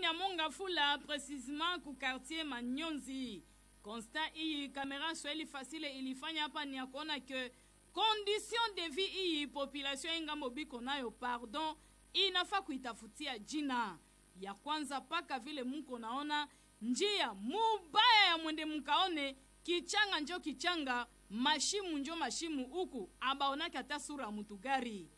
nyamungafula precisement ku quartier manyonzi constat iyi kamera swahili fasile ilifanya hapa ni ya ke condition de vie iyi population yengambo biko nayo pardon inafaa kuitafutia jina ya kwanza mpaka vile muko naona njia mubaya ya mwende mkaone kichanga njo kichanga mashimu njo mashimu huku abaonake hata sura ya mutugari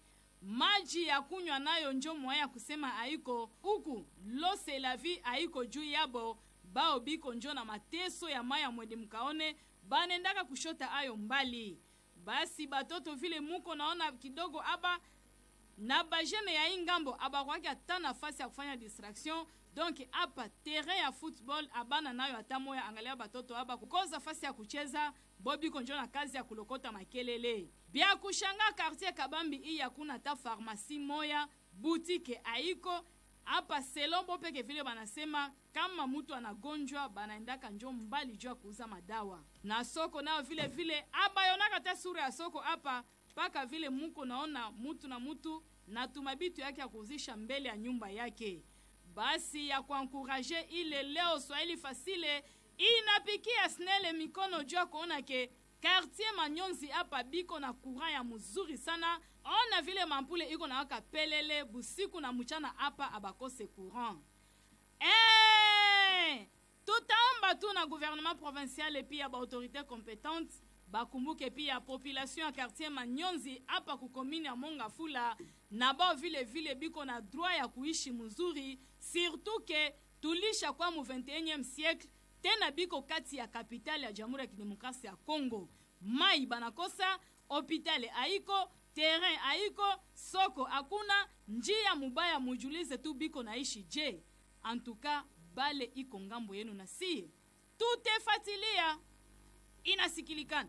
maji ya kunywa nayo njo mwaya kusema aiko uku lose la vie aiko juu yabo bao biko njo na mateso ya maya mwede mkaone banendaka kushota ayo mbali basi batoto vile muko naona kidogo aba na bajene ya ye ngambo abakwaki ata nafasi ya kufanya distraction donk apa terrain ya football abana nayo ata moya angalia batoto aba kukoza fasi ya kucheza bobiko njo na kazi ya kulokota makelele bia kushanga kartier kabambi iya kuna ata farmasi moya butike aiko apa selon bo peke vile banasema kama mutu anagonjwa banaendaka njo mbali jo ya kuuza madawa na soko nayo vile vile abayonaka te sura ya soko apa mpaka vile muko naona mutu na mutu natuma bitu yake ya kuzisha mbele ya nyumba yake basi ya kuankuraje ile leo swahili fasile inapikia snele mikono juu ya kuona ke kartier manyonzi apa biko na courant ya muzuri sana ona vile mampule iko na waka pelele busiku na muchana apa abakose courant hey! Eh, tutaomba tu na gouvernement provincial epi ya baautorité compétente bakumbuke pia population ya quartier manyonzi hapa kukomini ya mongafula na bao vile vile biko na droit ya kuishi mzuri surtout ke tulisha kwa mu 21e siècle tena biko kati ya kapitale ya jamhuri ya kidemokrasia ya congo mai banakosa hopitale aiko terrain aiko soko akuna njia mubaya mujulize tu biko naishi je antuka bale iko ngambo yenu na sie tutefatilia inasikilikana